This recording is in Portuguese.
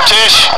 Não deixe.